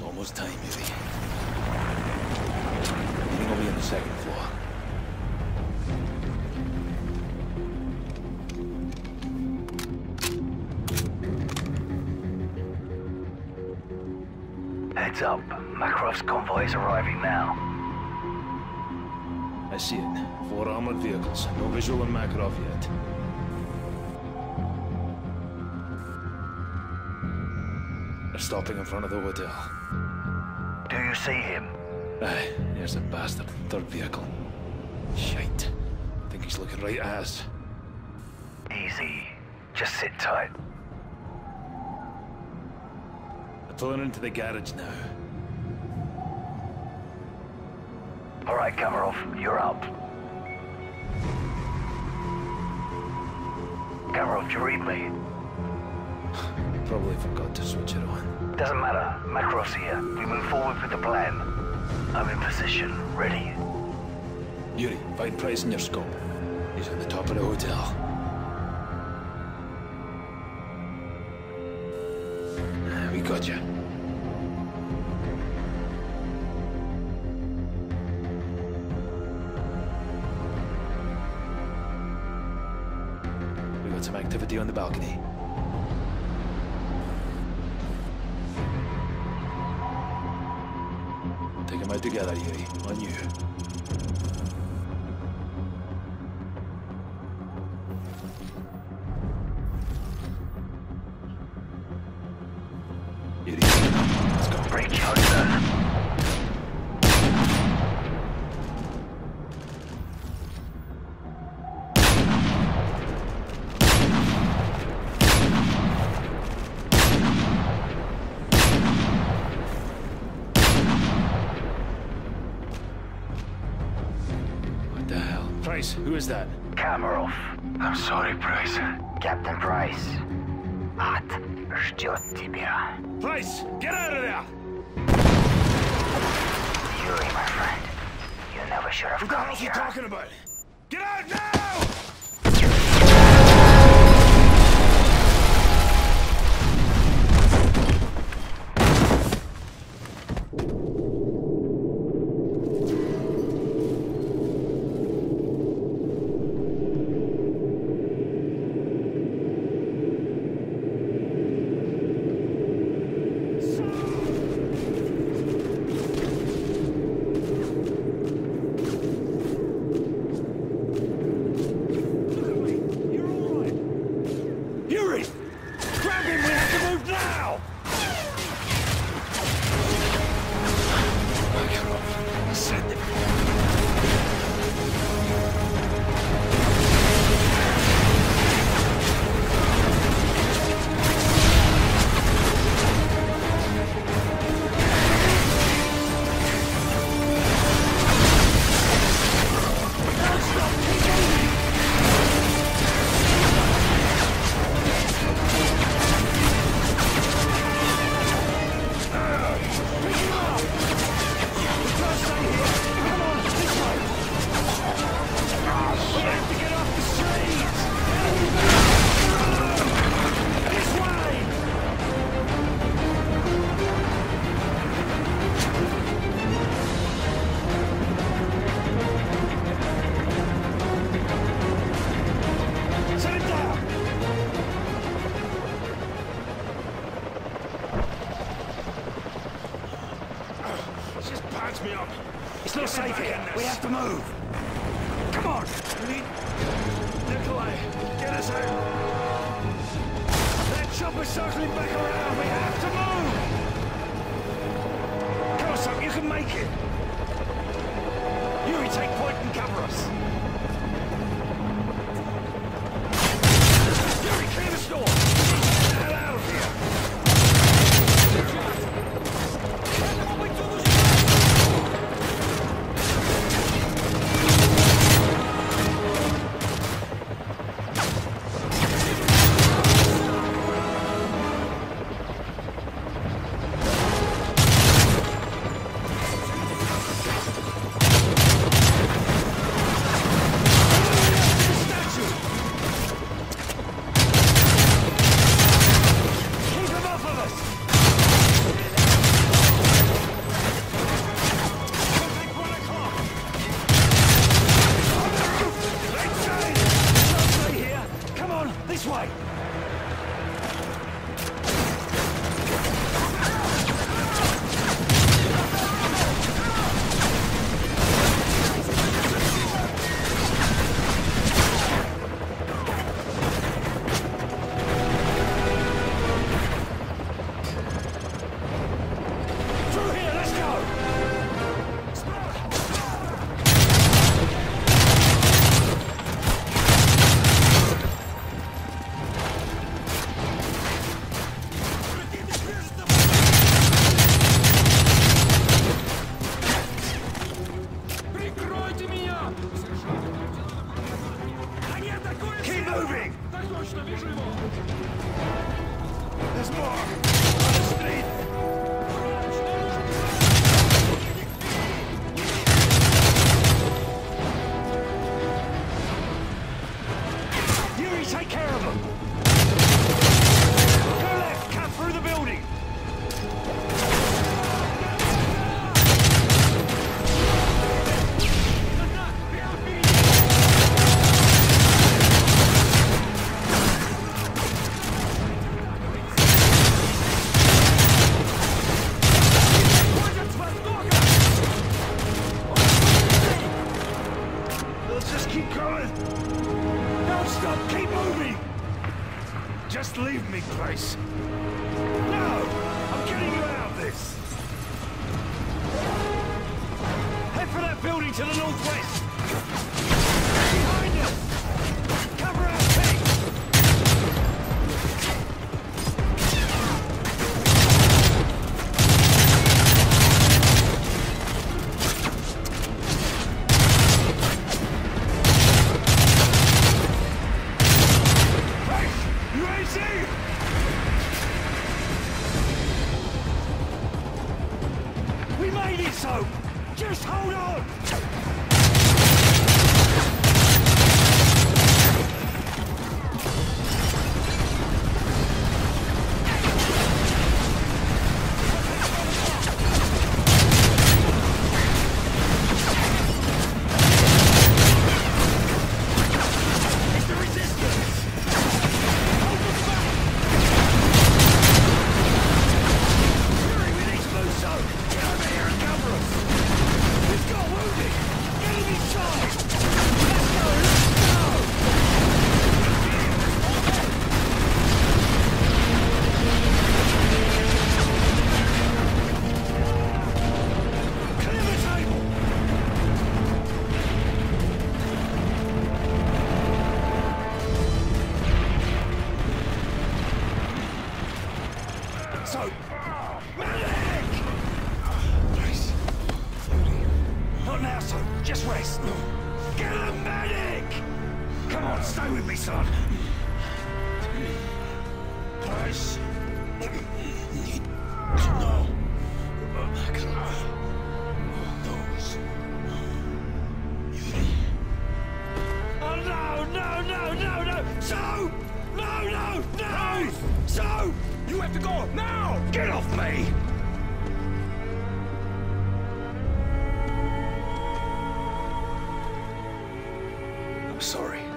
It's almost time, Yuri. Meeting will be on the second floor. Heads up. Makarov's convoy is arriving now. I see it. Four armored vehicles. No visual on Makarov yet. Stopping in front of the hotel. Do you see him? Aye, there's the bastard. Third vehicle. Shite. think he's looking right at us. Easy. Just sit tight. They're pulling into the garage now. All right, Kamarov, you're up. Kamarov, you read me? Probably forgot to switch it on. Doesn't matter. Makarov's here. We move forward with the plan. I'm in position, ready. Yuri, find Price in your scope. He's at the top of the hotel. Ah, we got you. We got some activity on the balcony. Take them out together, Yuri. On you. Yuri, let's go. Break. What Price, who is that? Kamarov. I'm sorry, Price. Captain Price. Ад ждет тебя. Price, get out of there! Yuri, my friend. You never should have What the come hell's he here. talking about? Patch me up. It's not safe here. We have to move. Come on. Nikolai, get us out. That chopper's circling back around. We have to move. Come on, son. You can make it. Yuri, take point and cover us. fight. Don't stop! Keep moving! Just leave me, Grace. No! I'm getting you out of this! Head for that building to the northwest! Just rest. Get a medic! Come on, stay with me, son. Please. Know. Knows. Oh no, no, no, no, no! So! No, no, no! So! You have to go now! Get off me! sorry.